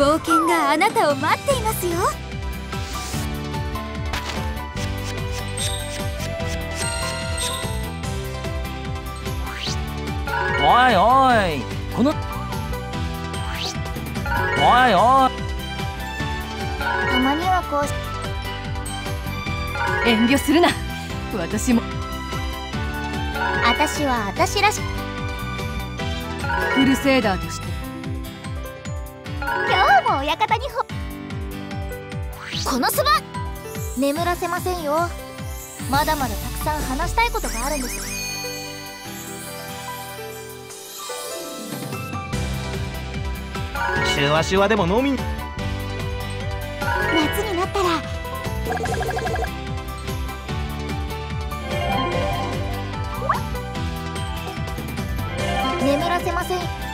冒険があなたを待っていますよ。おいおい。このおいおい。たまにはこう遠慮するな。私も。私は私らしく。クルセイダーとして親方にほ。このそば眠らせませんよ。まだまだたくさん話したいことがあるんです。シュワシュワでも飲み。夏になったら。眠らせません